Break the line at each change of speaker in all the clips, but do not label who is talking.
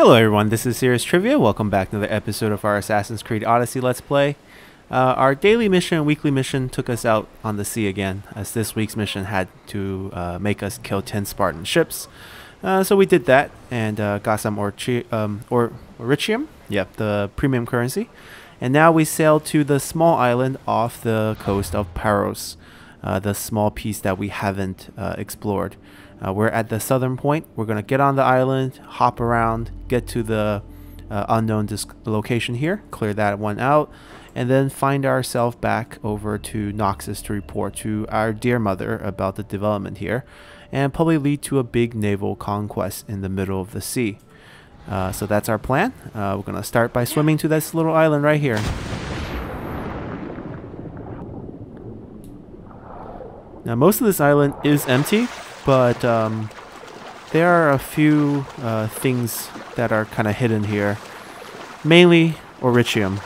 Hello everyone, this is Serious Trivia. Welcome back to another episode of our Assassin's Creed Odyssey Let's Play. Uh, our daily mission and weekly mission took us out on the sea again, as this week's mission had to uh, make us kill 10 Spartan ships. Uh, so we did that and uh, got some orchi- um, or Oricium, yep, the premium currency. And now we sail to the small island off the coast of Paros, uh, the small piece that we haven't uh, explored. Uh, we're at the southern point. We're going to get on the island, hop around, get to the uh, unknown location here, clear that one out, and then find ourselves back over to Naxos to report to our dear mother about the development here, and probably lead to a big naval conquest in the middle of the sea. Uh, so that's our plan. Uh, we're going to start by swimming to this little island right here. Now most of this island is empty, but um, there are a few uh, things that are kind of hidden here. Mainly Orichium.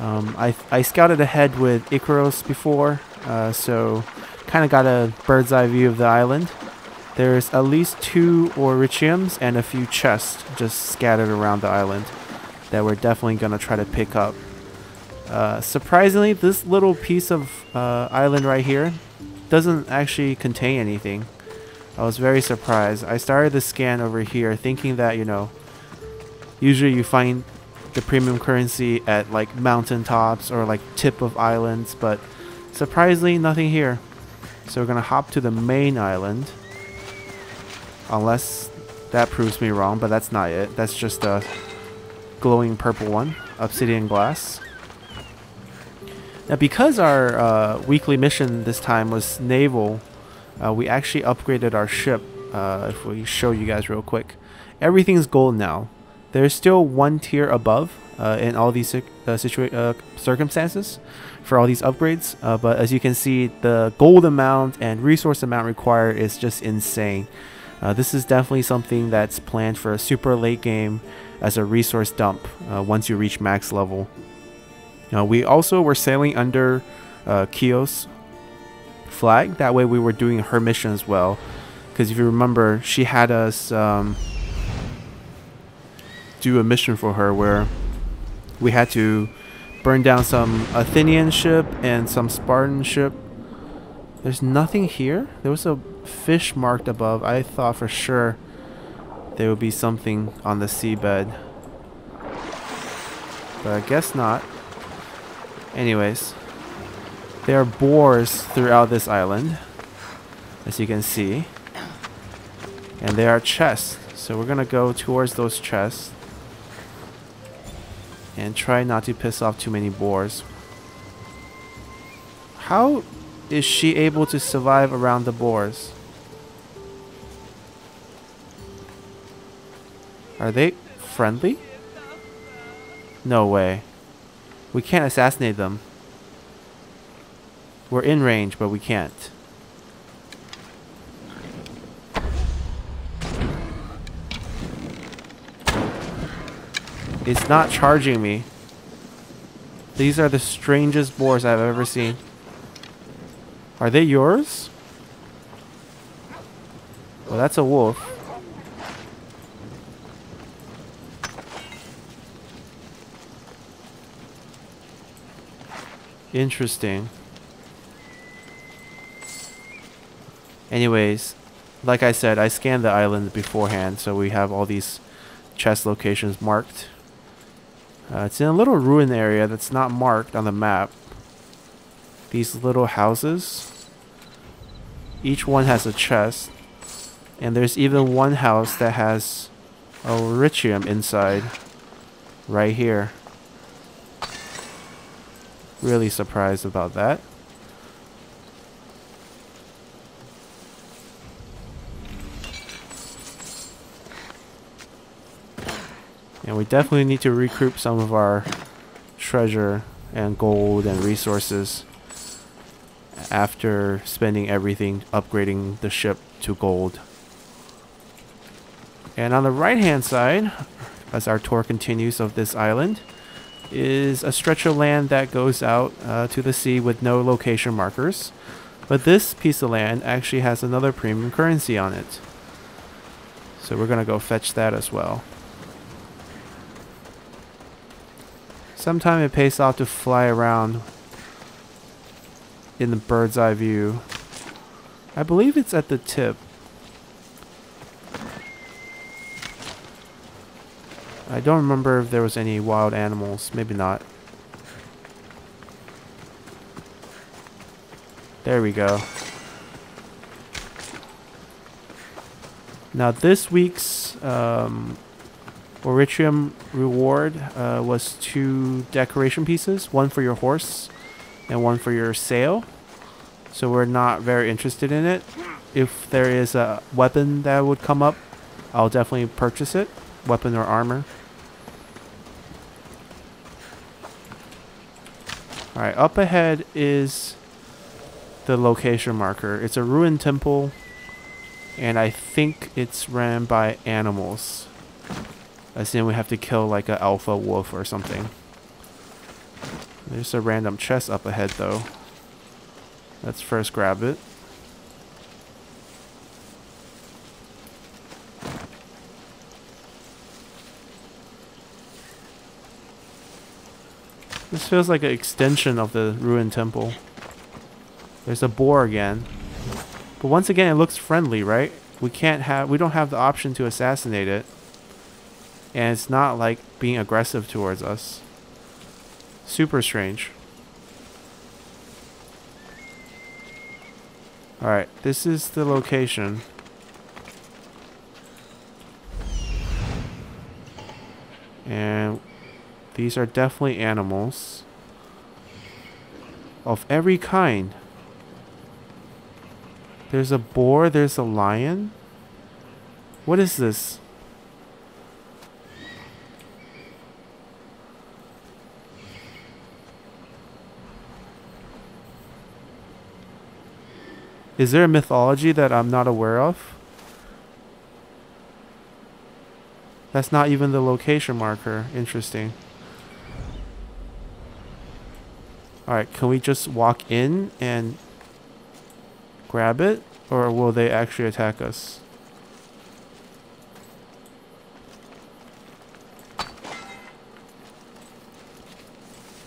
Um, I, I scouted ahead with Ikaros before, uh, so kind of got a bird's eye view of the island. There's at least two Orichiums and a few chests just scattered around the island that we're definitely going to try to pick up. Uh, surprisingly, this little piece of uh, island right here doesn't actually contain anything. I was very surprised. I started the scan over here thinking that, you know, usually you find the premium currency at like mountaintops or like tip of islands, but surprisingly nothing here. So we're to hop to the main island. Unless that proves me wrong, but that's not it. That's just a glowing purple one. Obsidian glass. Now, because our uh, weekly mission this time was naval, uh, we actually upgraded our ship. Uh, if we show you guys real quick, everything's gold now. There's still one tier above uh, in all these uh, uh, circumstances for all these upgrades, but as you can see, the gold amount and resource amount required is just insane. this is definitely something that's planned for a super late game as a resource dump once you reach max level. Uh, we also were sailing under uh, Kios flag. That way we were doing her mission as well. Because if you remember, she had us um, do a mission for her where we had to burn down some Athenian ship and some Spartan ship. There's nothing here. There was a fish marked above. I thought for sure there would be something on the seabed. But I guess not. Anyways, there are boars throughout this island, as you can see. And there are chests. So we're going to go towards those chests. And try not to piss off too many boars. How is she able to survive around the boars? Are they friendly? No way. We can't assassinate them. We're in range, but we can't. It's not charging me. These are the strangest boars I've ever seen. Are they yours? Well, that's a wolf. Interesting. Anyways, like I said, I scanned the island beforehand, so we have all these chest locations marked. Uh, it's in a little ruin area that's not marked on the map. These little houses. Each one has a chest. And there's even one house that has a Oricium inside. Right here. Really surprised about that. And we definitely need to recruit some of our treasure and gold and resources after spending everything upgrading the ship to gold. And on the right hand side, as our tour continues of this island, is a stretch of land that goes out uh, to the sea with no location markers, but this piece of land actually has another premium currency on it. So we're going to go fetch that as well. Sometimes it pays off to fly around in the bird's eye view. I believe it's at the tip. I don't remember if there was any wild animals. Maybe not. There we go. Now this week's um, Oritrium reward uh, was two decoration pieces, one for your horse and one for your sail. So we're not very interested in it. If there is a weapon that would come up, I'll definitely purchase it, weapon or armor. Alright, up ahead is the location marker. It's a ruined temple, and I think it's ran by animals. As in we have to kill like an alpha wolf or something. There's a random chest up ahead though. Let's first grab it. This feels like an extension of the ruined temple. There's a boar again. But once again, it looks friendly, right? We can't have, we don't have the option to assassinate it. And it's not like being aggressive towards us. Super strange. Alright, this is the location. And these are definitely animals. Of every kind. There's a boar, there's a lion. What is this? Is there a mythology that I'm not aware of? That's not even the location marker. Interesting. Alright, can we just walk in and grab it? Or will they actually attack us?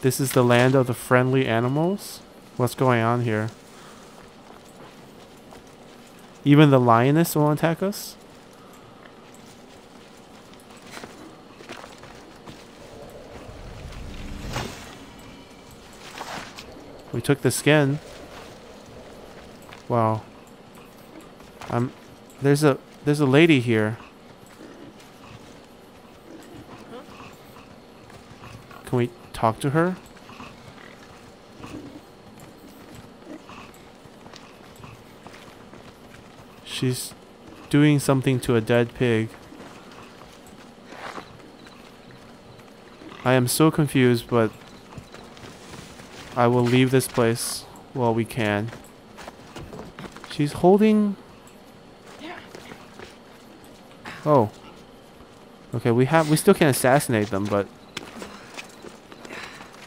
This is the land of the friendly animals? What's going on here? Even the lioness will attack us? We took the skin. Wow. Um, there's a there's a lady here. Can we talk to her? She's doing something to a dead pig. I am so confused, but I will leave this place while we can. She's holding... Oh. Okay, we have we still can assassinate them, but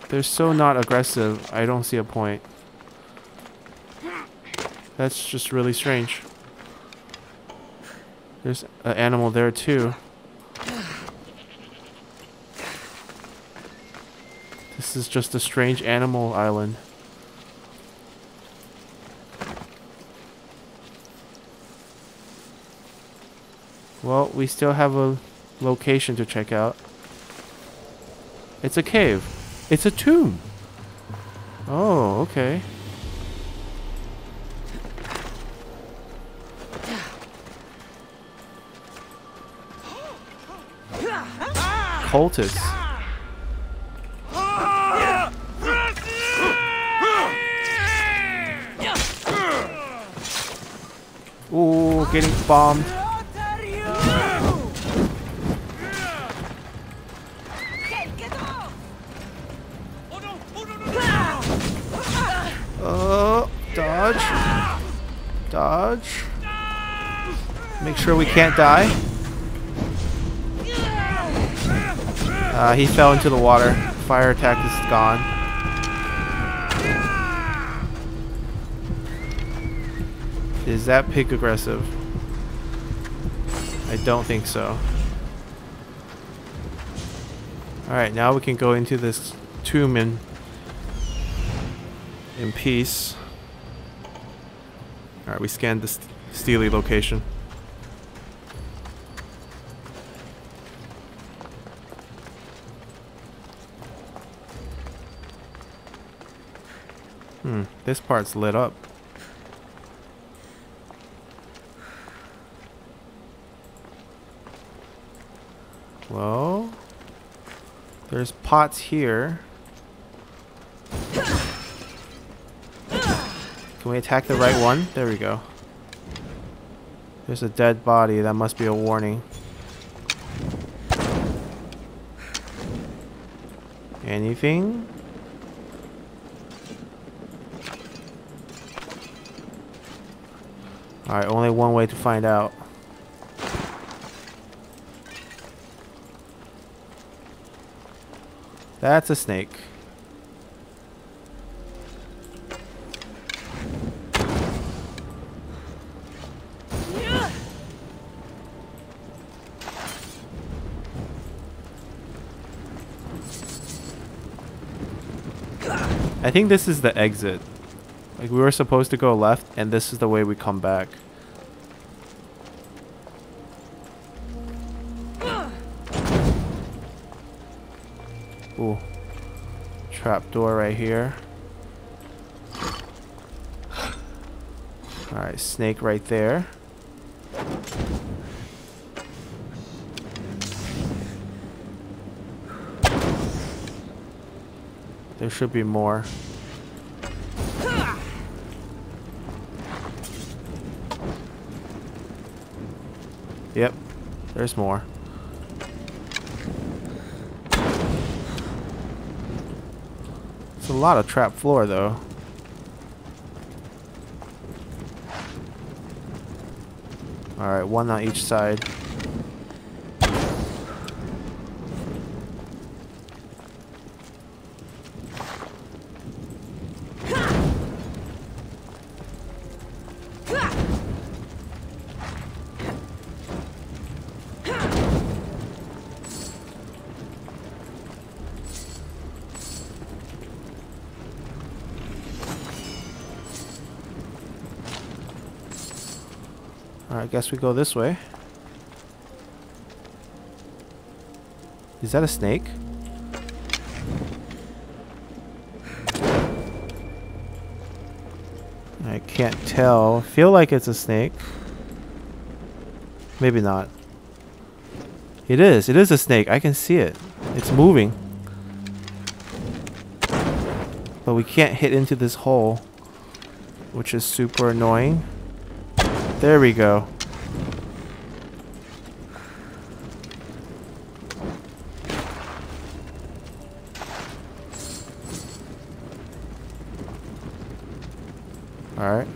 they're so not aggressive. I don't see a point. That's just really strange. There's an animal there too. This is just a strange animal island. Well, we still have a location to check out. It's a cave. It's a tomb. Oh, okay. cultists. Ooh, getting bombed. Oh, dodge. Dodge. Make sure we can't die. Uh, he fell into the water. Fire attack is gone. Is that pig aggressive? I don't think so. Alright, now we can go into this tomb in, in peace. Alright, we scanned this Stele location. Hmm, this part's lit up. Well, there's pots here. Can we attack the right one? There we go. There's a dead body. That must be a warning. Anything? Alright, only one way to find out. That's a snake. I think this is the exit. Like we were supposed to go left and this is the way we come back. Ooh. Trap door right here. Alright, snake right there. There should be more. Yep, there's more. A lot of trap floor though. Alright, one on each side. Guess we go this way. Is that a snake? I can't tell. Feel like it's a snake. Maybe not. It is. It is a snake. I can see it. It's moving. But we can't hit into this hole. Which is super annoying. There we go. Alright.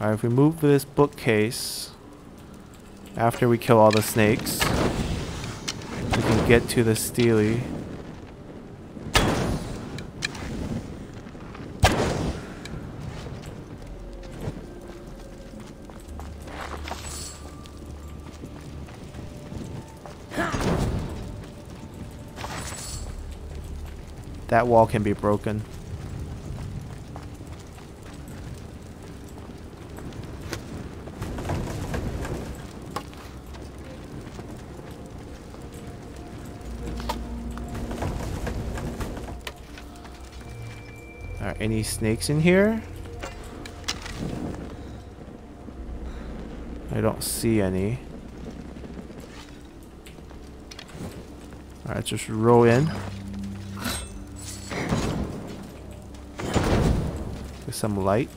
Alright, if we move this bookcase after we kill all the snakes, we can get to the Stele. That wall can be broken. Any snakes in here? I don't see any. Alright, just roll in. some light.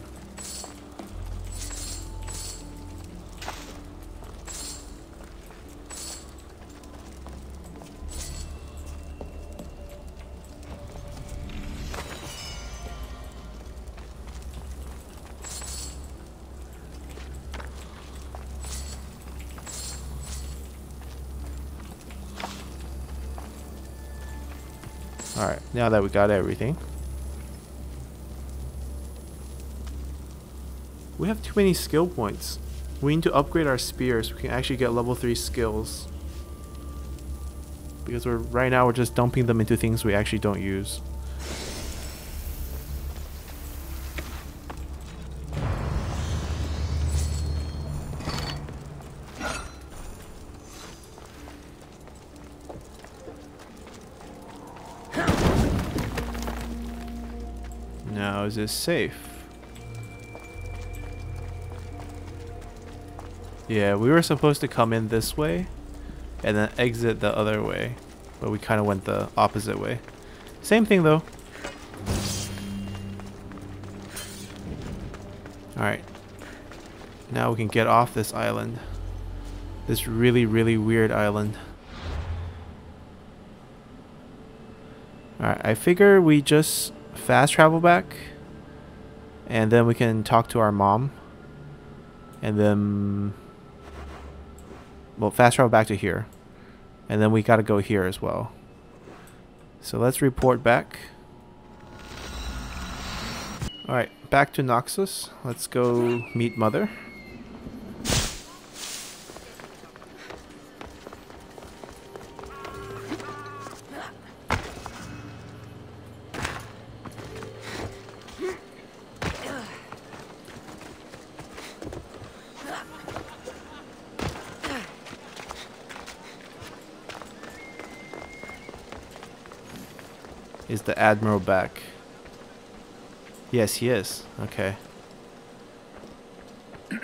Alright, now that we got everything. We have too many skill points. We need to upgrade our spears. We can actually get level 3 skills. because we're right now we're just dumping them into things we actually don't use. This safe? Yeah, we were supposed to come in this way and then exit the other way. But we kind of went the opposite way. Same thing though. Alright. Now we can get off this island. This really, really weird island. Alright, I figure we just fast travel back. And then we can talk to our mom. And then well, fast travel back to here. And then we got to go here as well. So let's report back. Alright, back to Naxos. Let's go meet Mother. Is the Admiral back? Yes, he is. Okay.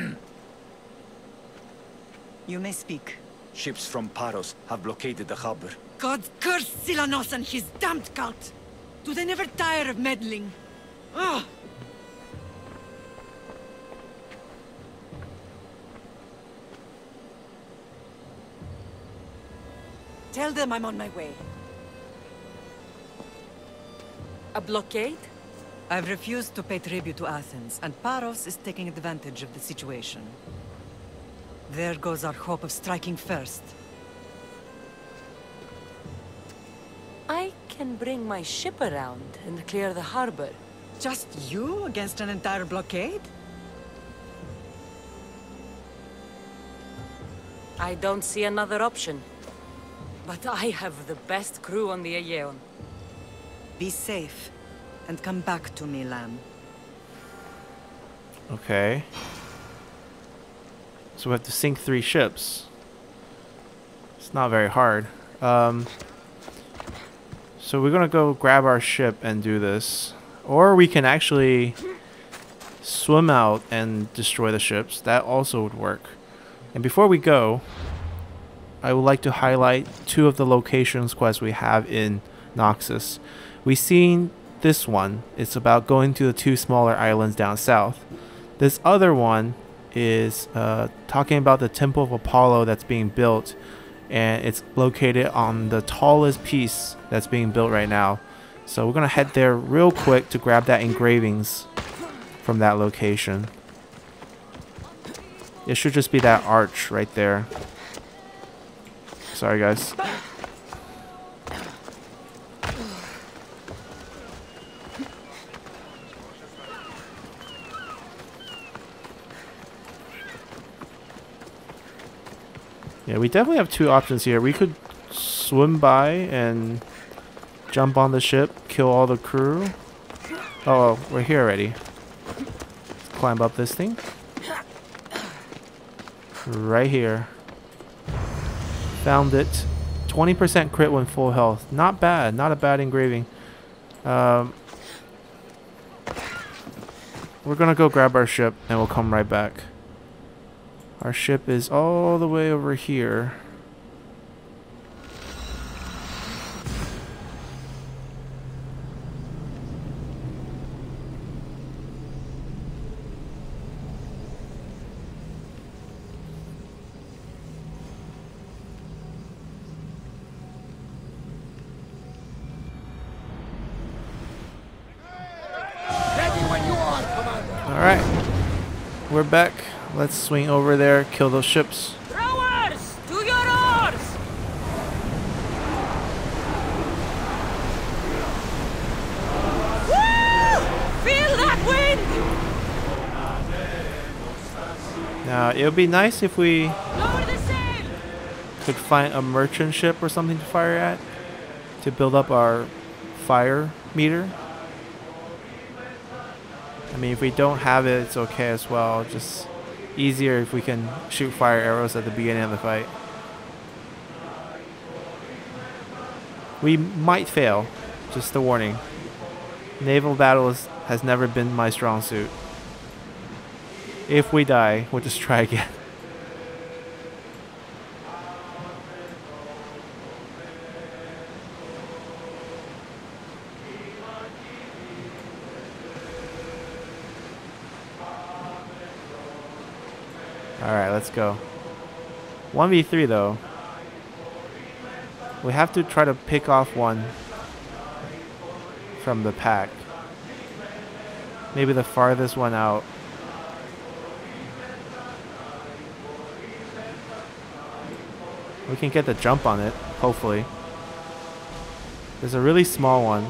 you may speak.
Ships from Paros have blockaded the harbor.
God curse Silanos and his damned cult! Do they never tire of meddling? Ugh! Tell them I'm on my way.
A blockade?
I've refused to pay tribute to Athens, and Paros is taking advantage of the situation. There goes our hope of striking first.
I can bring my ship around and clear the harbor.
Just you against an entire blockade?
I don't see another option. But I have the best crew on the Aegean.
Be safe, and come back to me, Lamb.
Okay. So we have to sink three ships. It's not very hard. Um, so we're gonna go grab our ship and do this. Or we can actually swim out and destroy the ships. That also would work. And before we go, I would like to highlight two of the locations quests we have in Naxos. We've seen this one. It's about going to the two smaller islands down south. This other one is uh, talking about the Temple of Apollo that's being built, and it's located on the tallest piece that's being built right now. So we're gonna head there real quick to grab that engravings from that location. It should just be that arch right there. Sorry guys. Yeah, we definitely have two options here. We could swim by and jump on the ship, kill all the crew. Oh, we're here already. Let's climb up this thing. Right here. Found it. 20% crit when full health. Not bad. Not a bad engraving. Um, we're gonna go grab our ship and we'll come right back. Our ship is all the way over here. Alright. We're back. Let's swing over there, kill those ships.
Rowers! To your oars! Woo! Feel that wind!
Now, it would be nice if we
Lower the sail!
could find a merchant ship or something to fire at to build up our fire meter. I mean, if we don't have it, it's okay as well. Just easier if we can shoot fire arrows at the beginning of the fight. We might fail, just a warning. Naval battles has never been my strong suit. If we die, we'll just try again. Alright, let's go. 1v3 though. We have to try to pick off one from the pack. Maybe the farthest one out. We can get the jump on it, hopefully. There's a really small one.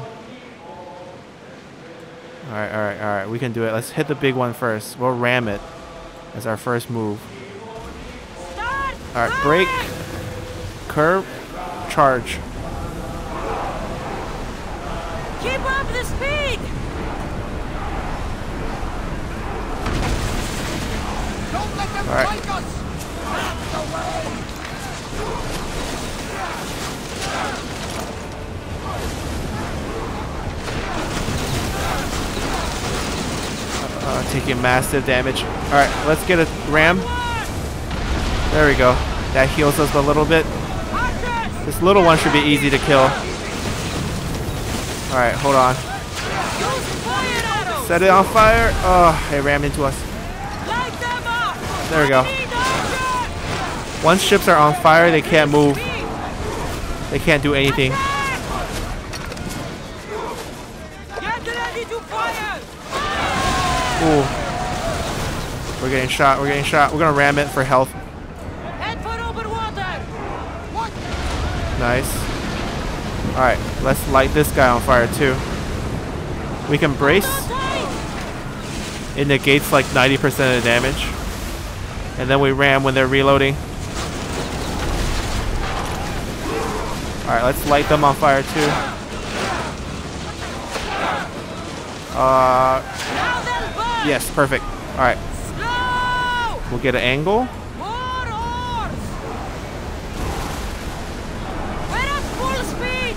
Alright, alright, alright. We can do it. Let's hit the big one first. We'll ram it as our first move. Alright, break. Curve. Charge.
Keep up the speed!
Don't let them
All right.
take us! That's the way!
Uh, taking massive damage. Alright, let's get a ram. There we go. That heals us a little bit. This little one should be easy to kill. Alright, hold on. Set it on fire. Oh, it rammed into us. There we go. Once ships are on fire, they can't move. They can't do anything.
To!
Ooh. We're getting shot. We're getting shot. We're gonna ram it for health.
Head for open water!
Nice. Alright, let's light this guy on fire too. We can brace. It negates like 90% of the damage. And then we ram when they're reloading. Alright, let's light them on fire too. Uh, yes, perfect. Alright, we'll get an angle.
More oars! We're at full speed!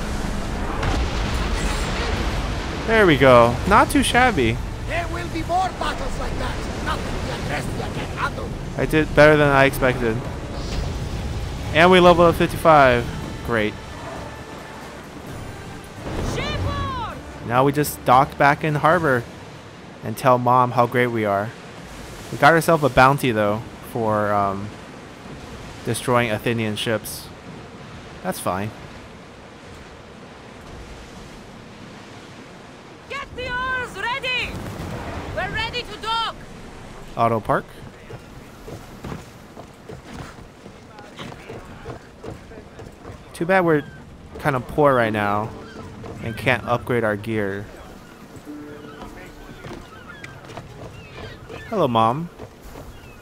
There we go. Not too shabby.
There will be more battles like that. Nothing the Adrestia can handle.
I did better than I expected. And we leveled up 55. Great.
Shipboard!
Now we just dock back in harbor and tell mom how great we are. We got ourselves a bounty though for um, destroying Athenian ships. That's fine.
Get the oars ready! We're ready to dock!
Auto park. Too bad we're kind of poor right now and can't upgrade our gear. Hello, mom.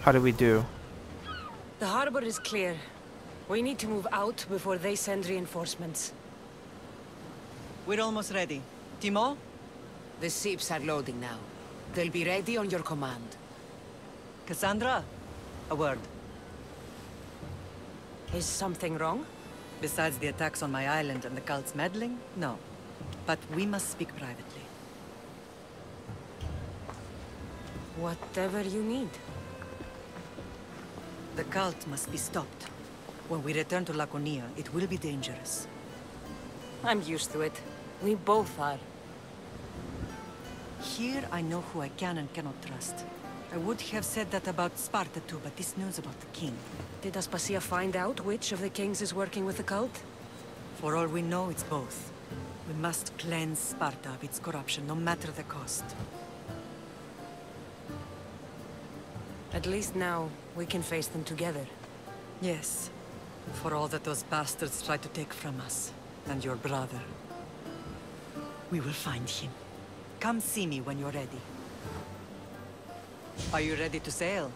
How did we do?
The harbor is clear. We need to move out before they send reinforcements.
We're almost ready. Timo?
The ships are loading now. They'll be ready on your command.
Kassandra? A word.
Is something wrong?
Besides the attacks on my island and the cult's meddling? No. But we must speak privately.
Whatever you need.
The cult must be stopped. When we return to Laconia, it will be dangerous.
I'm used to it. We both are.
Here I know who I can and cannot trust. I would have said that about Sparta too, but this news about the king.
Did Aspasia find out which of the kings is working with the cult?
For all we know, it's both. We must cleanse Sparta of its corruption, no matter the cost.
At least now, we can face them together.
Yes. For all that those bastards tried to take from us. And your brother. We will find him. Come see me when you're ready. Are you ready to sail?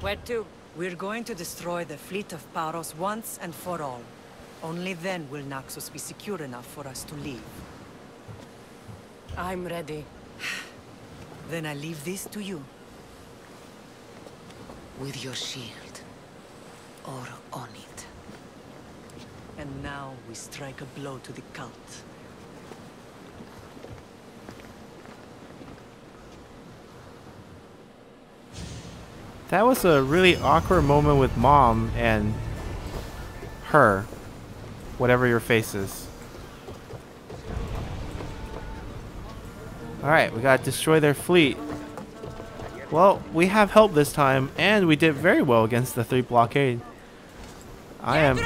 Where to?
We're going to destroy the fleet of Paros once and for all. Only then will Naxos be secure enough for us to leave.
I'm ready.
Then I leave this to you.
With your shield. Or on it.
And now we strike a blow to the cult.
That was a really awkward moment with mom and her. Whatever your face is. Alright, we gotta destroy their fleet. Well, we have help this time, and we did very well against the three blockade. I am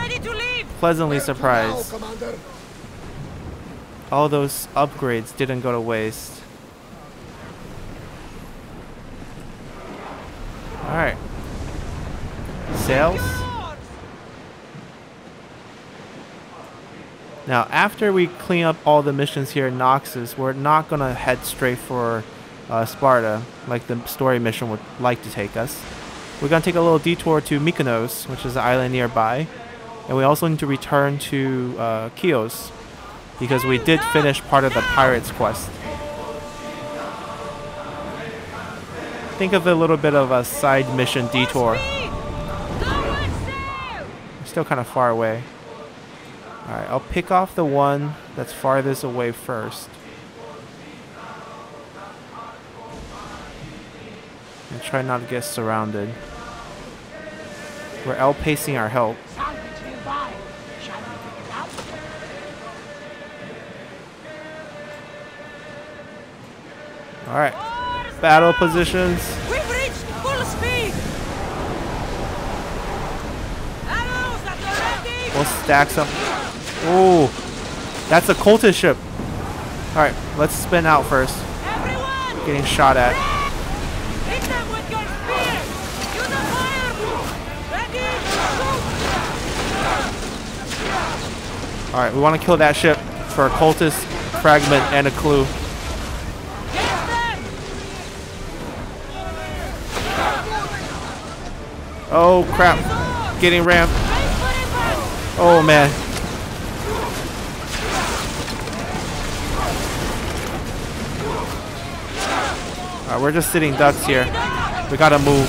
pleasantly
Where to now,
surprised. All those upgrades didn't go to waste. Alright. Sales. Now, after we clean up all the missions here in Naxos, we're not going to head straight for uh, Sparta, like the story mission would like to take us. We're going to take a little detour to Mykonos, which is an island nearby. And we also need to return to uh, Chios, because we did finish part of the Pirates quest. Think of a little bit of a side mission detour. We're still kind of far away. Alright, I'll pick off the one that's farthest away first. And try not to get surrounded. We're outpacing our help.
Salvage nearby. Shall we pick it up?
Alright. Battle positions.
We've reached full speed! Arrows that are ready!
We'll stack some. Ooh. That's a cultist ship. Alright, let's spin out first.
Everyone!
Getting shot at.
Hit them with your spears! Use a fire! Ready?
Alright, we want to kill that ship for a cultist fragment and a clue.
Get them!
Oh crap. Getting rammed. Oh man. Alright, we're just sitting ducks here. We gotta move.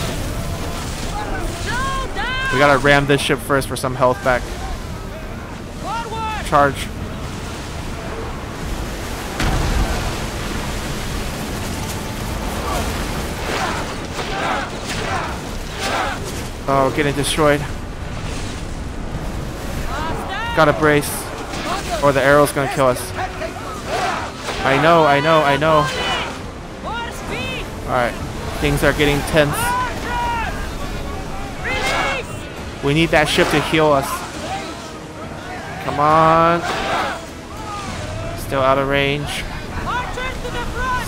We gotta ram this ship first for some health back. Charge. Oh, we're getting destroyed.
Got
a brace. Or the arrow's gonna kill us. I know, I know, I know. Alright. Things are getting tense. We need that ship to heal us. Come on. Still out of range.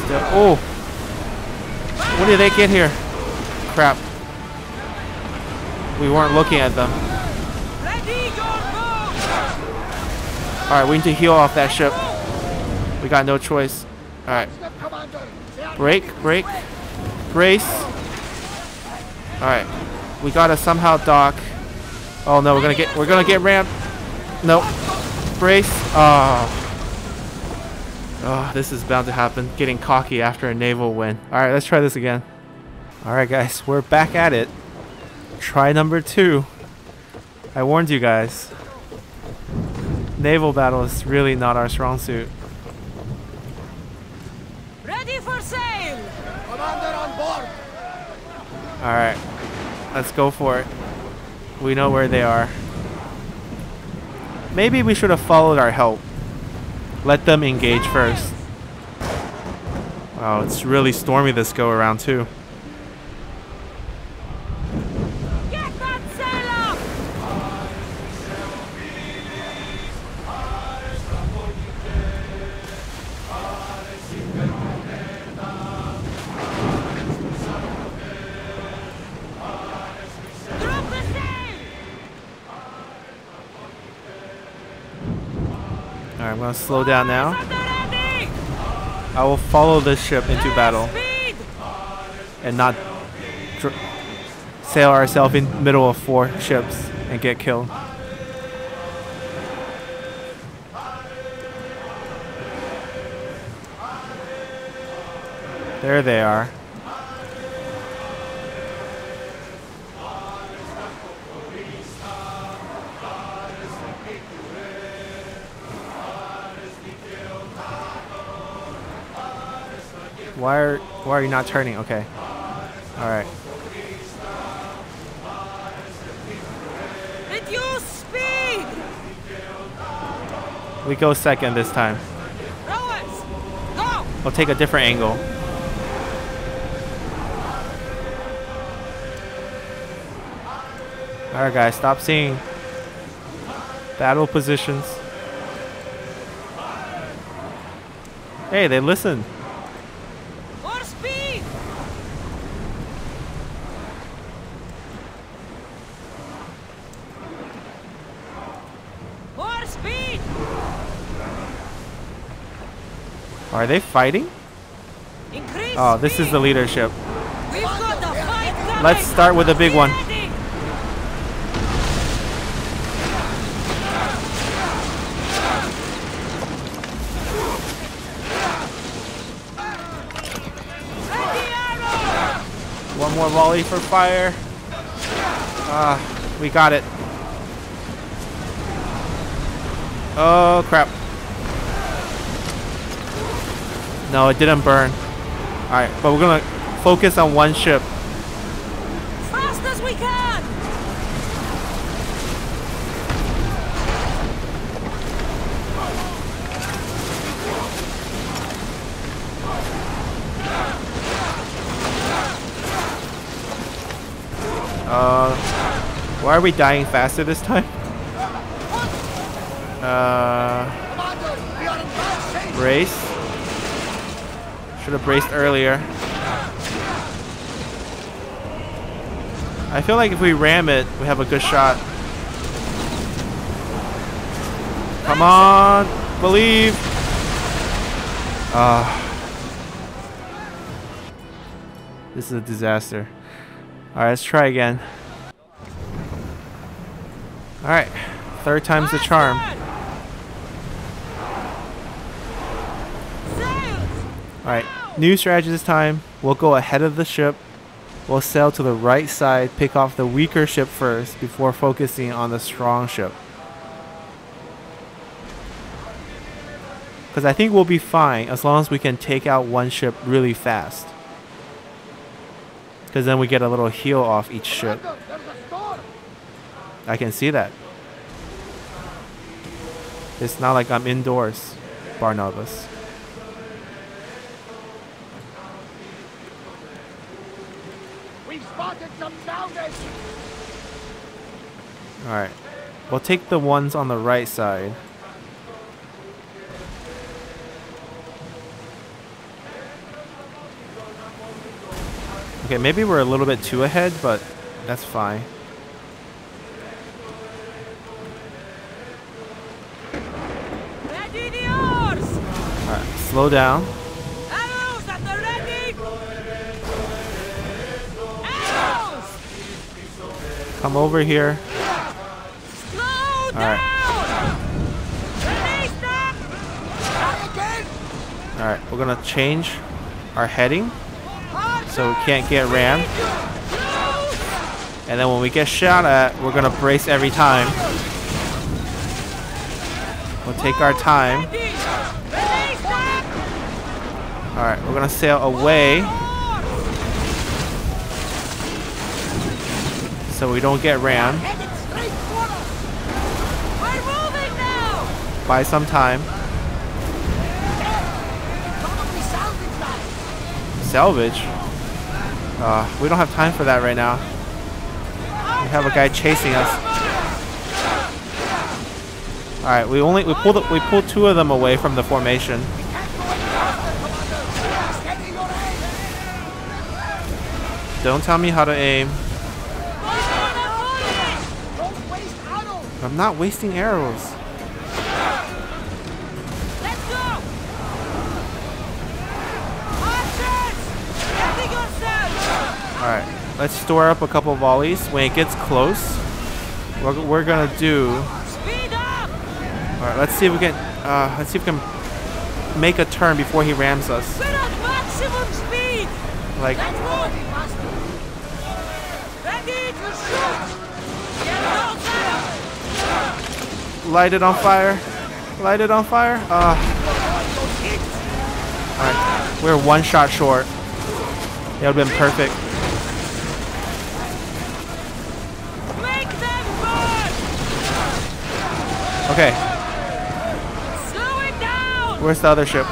Still. Oh! When did they get here? Crap. We weren't looking at them.
Ready your bow!
Alright, we need to heal off that ship. We got no choice. Alright.
Step, Commander. They
Break, break. Brace. Alright. We gotta somehow dock. Oh no, we're gonna get we're gonna get rammed. Nope. Brace. Oh. Oh, this is bound to happen. Getting cocky after a naval win. Alright, let's try this again. Alright guys, we're back at it. Try number two. I warned you guys. Naval battle is really not our strong suit.
Ready for sail!
Commander on board.
Alright. Let's go for it. We know where they are. Maybe we should have followed our help. Let them engage first. Wow, it's really stormy this go around too. Gonna slow down now. I will follow this ship into battle and not sail ourselves in middle of four ships and get killed. There they are. Why are why are you not turning? Okay. All right.
You speed?
We go second this time.
Rowers, go!
We'll take a different angle. Alright guys, stop seeing battle positions. Hey, they listen.
More speed! More speed!
Are they fighting?
Increase
Oh, this is the leadership.
The!
Let's start with the big one.
Ready? Ready, arrow!
One more volley for fire. Ah, we got it. Oh crap. No, it didn't burn. Alright, but we're gonna focus on one ship.
Fast as we can!
Uh, why are we dying faster this time? Uh,
Commander, we are in bad shape.
brace. Should have braced earlier. I feel like if we ram it, we have a good shot. Come on, believe. Ah. this is a disaster. Alright, let's try again. Alright, third time's the charm. Alright, new strategy this time. We'll go ahead of the ship. We'll sail to the right side, pick off the weaker ship first before focusing on the strong ship. Because I think we'll be fine as long as we can take out one ship really fast. Because then we get a little heal off each ship. I can see that. It's not like I'm indoors, Barnabas.
We've spotted some soundage.
Alright. We'll take the ones on the right side. Okay, maybe we're a little bit too ahead, but that's fine. Alright, slow down. Come over here.
Slow
Alright.
down! Release them!
Try again.
Alright, we're gonna change our heading so we can't get rammed. And then when we get shot at, we're gonna brace every time. We'll take our time.
Ready! Release them!
Alright, we're gonna sail away so we don't get rammed.
Headed straight for us.
We're moving now!
Buy some time.
Probably sounding that.
Salvage? Uh, we don't have time for that right now. We have a guy chasing us. Alright, we only we pulled we pulled two of them away from the formation.
Can't go any faster, Commander. Steady your aim.
Don't tell me how to aim.
Don't waste arrows.
I'm not wasting arrows.
Let's go! Archers! Ready yourselves!
Alright. let's store up a couple volleys. When it gets close, what we're gonna do. All right, let's see if we can. Uh, let's see if we can make a turn before he rams us.
We're at maximum speed!
Like,
Let's move,
Ready to shoot! Get out there!
light it on fire. Light it on fire. Uh. All right, we're one shot short. That would have been perfect.
Make them burn!
Okay,
Slow it down!
where's the other ship?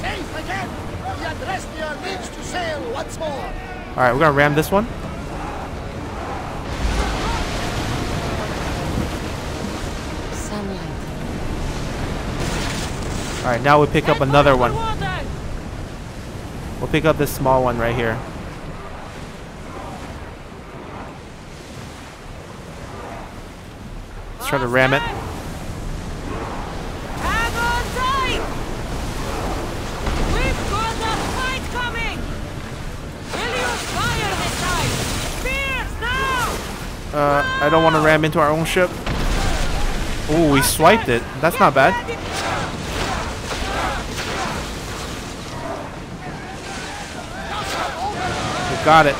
Safe again. The Adrestia needs to sail once more.
All right, we're gonna ram this one. All right, now we pick up another one. We'll pick up this small one right here. Let's try to ram it. Uh, I don't want to ram into our own ship. Ooh, we swiped it. That's not bad. Got it.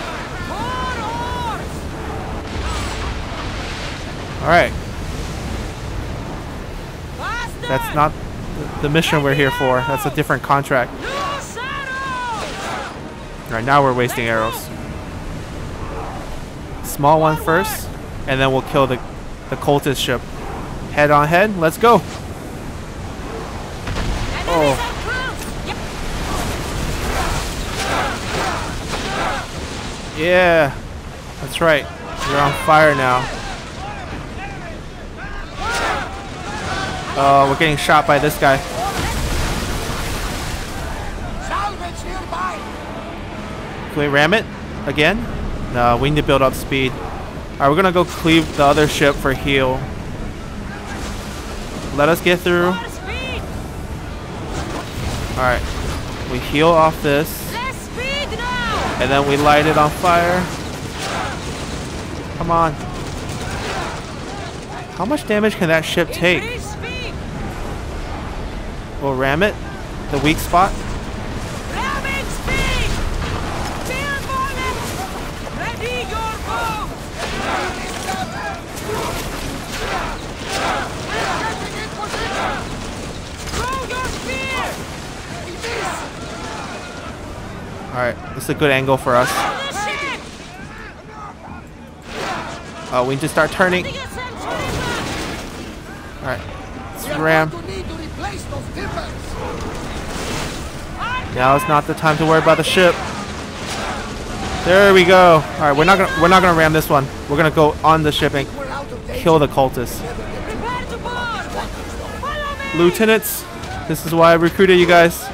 All right. That's not the mission we're here for. That's a different contract. Right, now we're wasting arrows. Small one first, and then we'll kill the the cultist ship. Head on head. Let's go. Yeah, that's right. You're on fire now. Oh, we're getting shot by this guy. Can we ram it again? No, we need to build up speed. Alright, we're gonna go cleave the other ship for heal. Let us get through. Alright. We heal off this.
Less speed now!
And then we light it on fire. Come on. How much damage can that ship take? We'll ram it. The weak spot.
Ramming speed! Spear bullets! Ready your bow!
Getting in position.
Throw your spear!
Alright, this is a good angle for us. Uh, we need to start turning. Alright, ram. Now it's not the time to worry about the ship. There we go. All right, we're not gonna we're not gonna ram this one. We're gonna go on the ship and kill the cultists. Lieutenants, this is why I recruited you guys.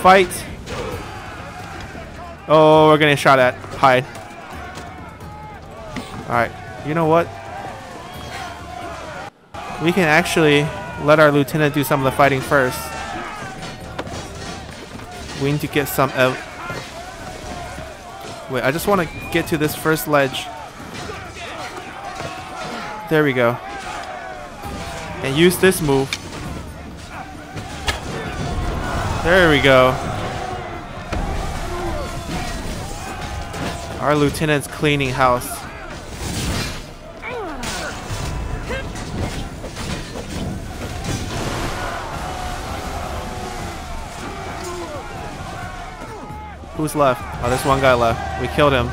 Fight. Oh, we're getting shot at. Hide. All right. You know what? We can actually let our lieutenant do some of the fighting first. We need to get some. ev- Wait, I just want to get to this first ledge. There we go. And use this move. There we go. Our lieutenant's cleaning house. Who's left? Oh, there's one guy left. We killed him.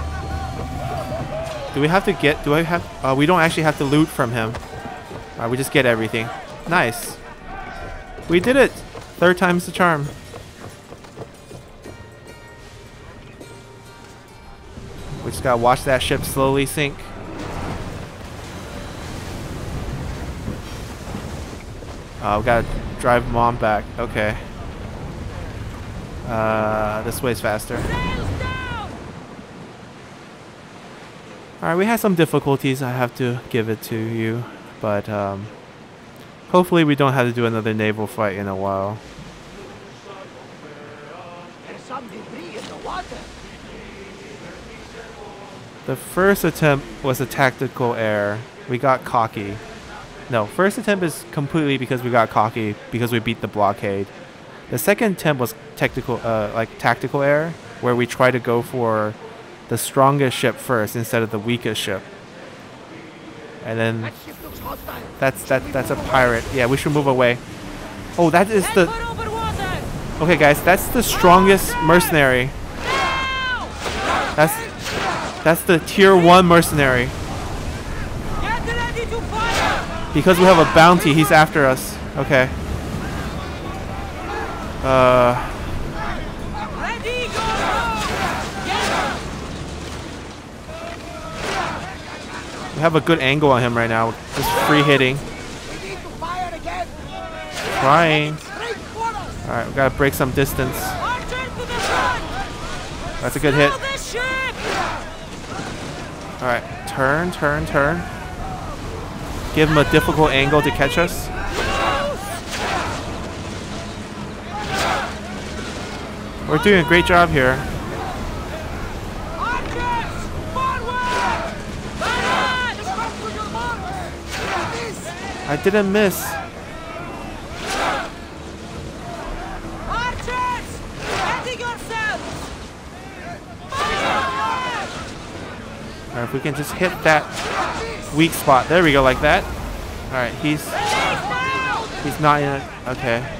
Do we have to get? Do I have? Uh, we don't actually have to loot from him. Alright, we just get everything. Nice. We did it. Third time's the charm. Just gotta watch that ship slowly sink. Uh, we gotta drive mom back. Okay. Uh, this way's faster. Alright, we had some difficulties, I have to give it to you. But, um, hopefully we don't have to do another naval fight in a while.
There's some debris in the water.
The first attempt was a tactical error. We got cocky. No, first attempt is completely because we got cocky because we beat the blockade. The second attempt was technical, uh, like tactical error, where we try to go for the strongest ship first instead of the weakest ship. And then that's that that's a pirate. Yeah, we should move away. Oh, that is the okay, guys. That's the strongest mercenary. That's that's the tier one mercenary.
Get ready to fire!
Because we have a bounty, he's after us. Okay. Uh,
Ready, go, go! Get
we have a good angle on him right now. Just free hitting.
We need to fire again.
Trying.
Straight for us.
Alright, we gotta break some distance.
Archer to the front!
That's a good hit. Alright, turn, turn, turn. Give him a difficult angle to catch us. We're doing a great job here. I didn't miss.
Archers! Ready yourselves!
Alright, we can just hit that weak spot. There we go, like that. Alright, he's he's not in it. Okay.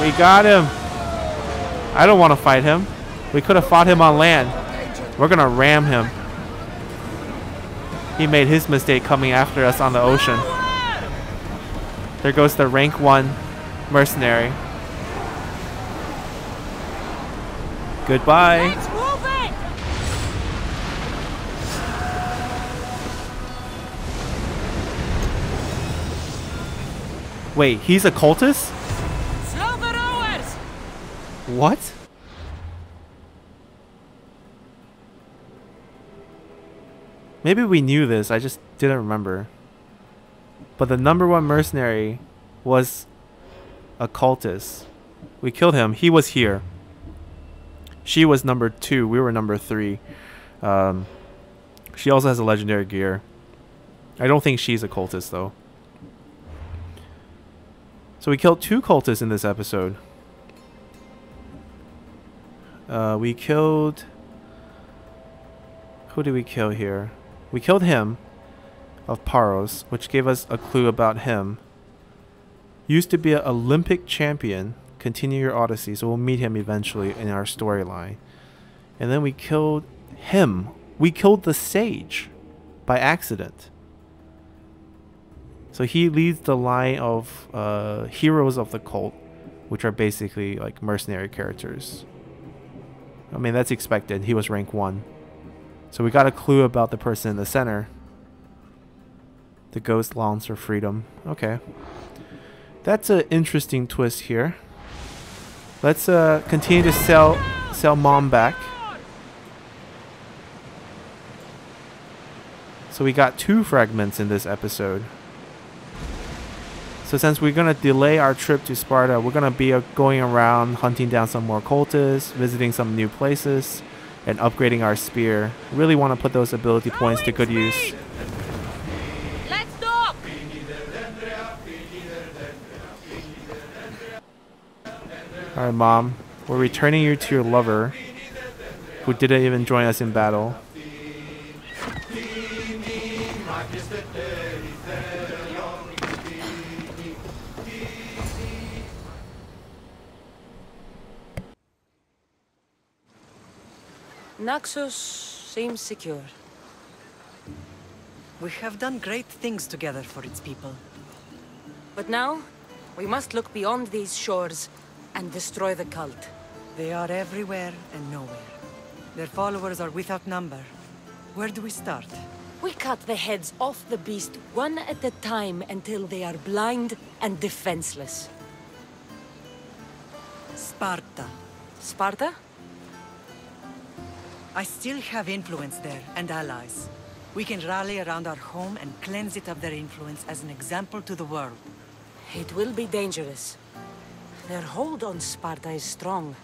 We got him. I don't want to fight him. We could have fought him on land. We're gonna ram him. He made his mistake coming after us on the ocean. There goes the rank one mercenary. Goodbye.
Let's move it!
Wait, he's a cultist?
Slow the rowers!
What? Maybe we knew this, I just didn't remember. But the number one mercenary was a cultist. We killed him. He was here. She was number two. We were number three. Um, she also has a legendary gear. I don't think she's a cultist, though. So we killed two cultists in this episode. Uh, we killed. Who did we kill here? We killed him of Paros, which gave us a clue about him. Used to be an Olympic champion. Continue your odyssey, so we'll meet him eventually in our storyline. And then we killed him. We killed the sage by accident. So he leads the line of uh, heroes of the cult, which are basically like mercenary characters. I mean, that's expected. He was rank 1. So we got a clue about the person in the center. The ghost longs for freedom. Okay. That's an interesting twist here. Let's uh, continue to sell sell mom back. So we got two fragments in this episode. So since we're gonna delay our trip to Sparta, we're gonna be uh, going around hunting down some more cultists, visiting some new places, and upgrading our spear. Really want to put those ability points to good use.
Let's dock!
Alright, mom. We're returning you to your lover, who didn't even join us in battle.
Naxos seems secure.
We have done great things together for its people.
But now, we must look beyond these shores and destroy the cult.
They are everywhere and nowhere. Their followers are without number. Where do we start?
We cut the heads off the beast one at a time until they are blind and defenseless.
Sparta.
Sparta?
I still have influence there, and allies. We can rally around our home and cleanse it of their influence as an example to the world.
It will be dangerous. Their hold on Sparta is strong.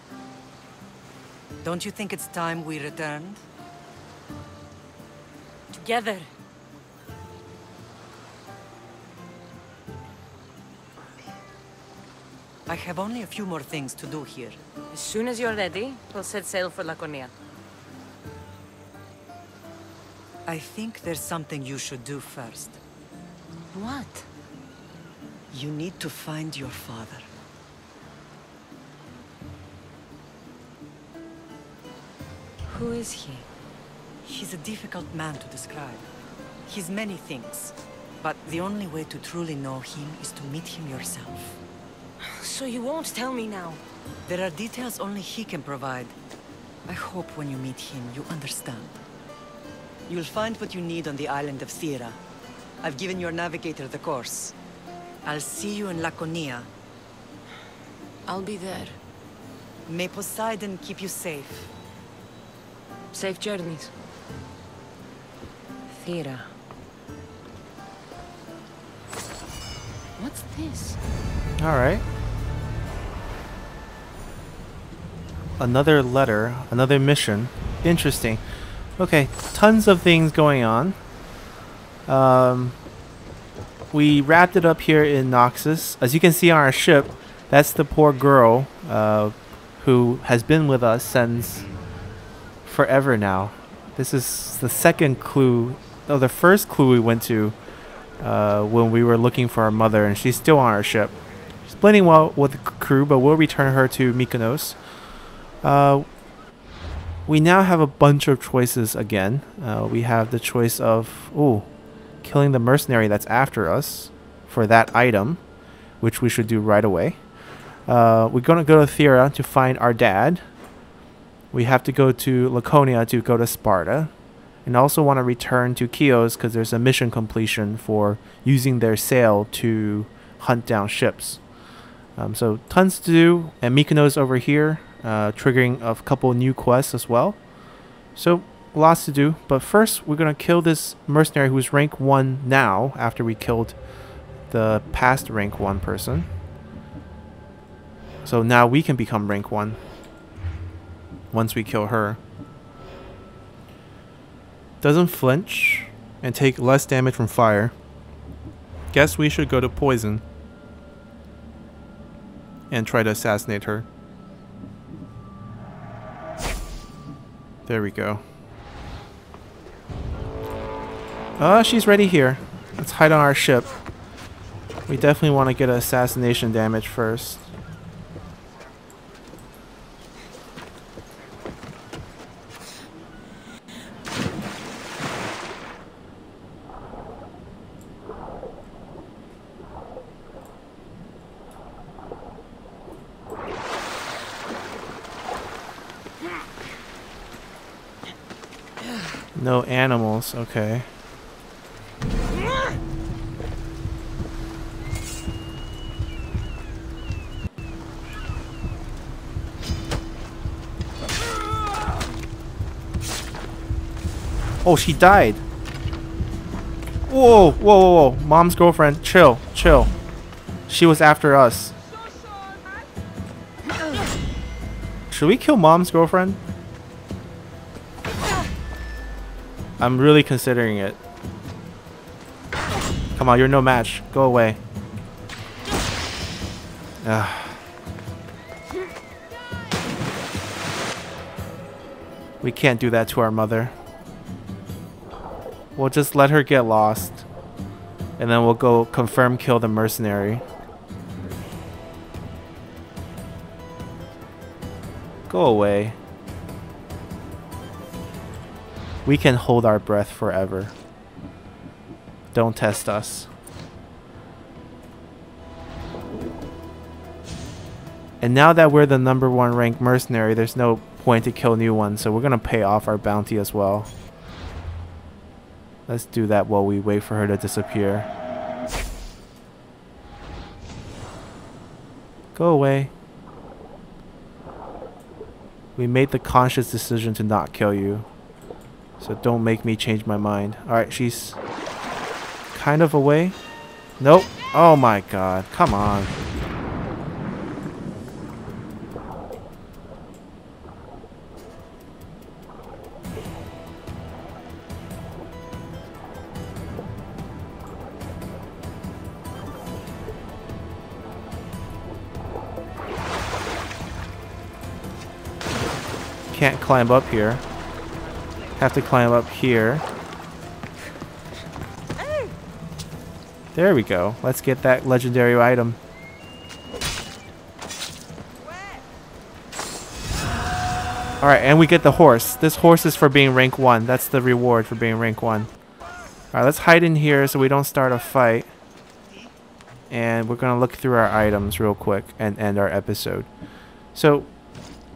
Don't you think it's time we returned?
Together.
I have only a few more things to do here.
As soon as you're ready, we'll set sail for Laconia.
I think there's something you should do first.
What?
You need to find your father.
Who is he?
He's a difficult man to describe. He's many things. But the only way to truly know him is to meet him yourself.
So you won't tell me now?
There are details only he can provide. I hope when you meet him, you understand. You'll find what you need on the island of Thera. I've given your navigator the course. I'll see you in Laconia.
I'll be there.
May Poseidon keep you safe.
Safe journeys. Thera. What's this?
All right. Another letter, another mission. Interesting. Okay, tons of things going on. Um, we wrapped it up here in Naxos. As you can see on our ship, that's the poor girl uh, who has been with us since forever now. This is the second clue, no, the first clue we went to uh, when we were looking for our mother, and she's still on our ship. She's blending well with the crew, but we'll return her to Mykonos. Uh, we now have a bunch of choices again. Uh, we have the choice of, ooh, killing the mercenary that's after us for that item, which we should do right away. Uh, we're going to go to Thera to find our dad. We have to go to Laconia to go to Sparta. And also want to return to Chios because there's a mission completion for using their sail to hunt down ships. Um, so tons to do, and Mykonos over here, uh, triggering a couple new quests as well. So lots to do, but first we're gonna kill this mercenary who's rank one now. After we killed the past rank one person, so now we can become rank one once we kill her. Doesn't flinch and take less damage from fire. Guess we should go to poison and try to assassinate her. There we go. Uh, she's ready here. Let's hide on our ship. We definitely want to get assassination damage first. No animals, okay. Oh, she died. Whoa, whoa, whoa, whoa. Mom's girlfriend, chill, chill. She was after us. Should we kill mom's girlfriend? I'm really considering it. Come on, you're no match. Go away. Ugh. We can't do that to our mother. We'll just let her get lost. And then we'll go confirm kill the mercenary. Go away. We can hold our breath forever. Don't test us. And now that we're the number one ranked mercenary, there's no point to kill new ones, so we're gonna pay off our bounty as well. Let's do that while we wait for her to disappear. Go away. We made the conscious decision to not kill you. So don't make me change my mind. Alright, she's kind of away. Nope. Oh my god. Come on. Can't climb up here. Have to climb up here. There we go. Let's get that legendary item. Alright, and we get the horse. This horse is for being rank 1. That's the reward for being rank 1. Alright, let's hide in here so we don't start a fight. And we're going to look through our items real quick and end our episode. So,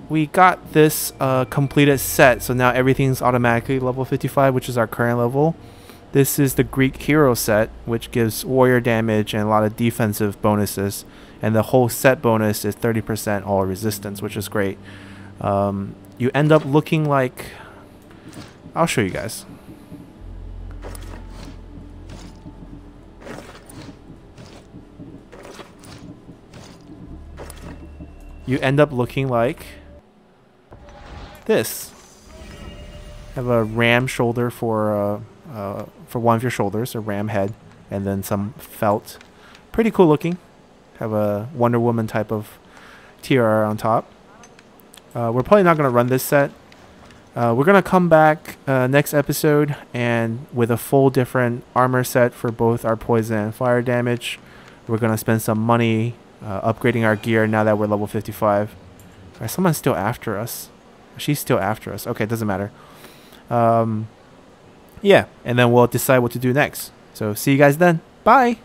we got this uh, completed set, so now everything's automatically level 55, which is our current level. This is the Greek hero set, which gives warrior damage and a lot of defensive bonuses. And the whole set bonus is 30% all resistance, which is great. Um, you end up looking like... I'll show you guys. You end up looking like this. Have a ram shoulder for uh, uh, for one of your shoulders, a ram head, and then some felt. Pretty cool looking. Have a Wonder Woman type of tiara on top. Uh, we're probably not going to run this set. Uh, we're going to come back uh, next episode and with a full different armor set for both our poison and fire damage. We're going to spend some money uh, upgrading our gear now that we're level 55. Right, someone's still after us. She's still after us. Okay, it doesn't matter. Um, yeah, and then we'll decide what to do next. So see you guys then. Bye.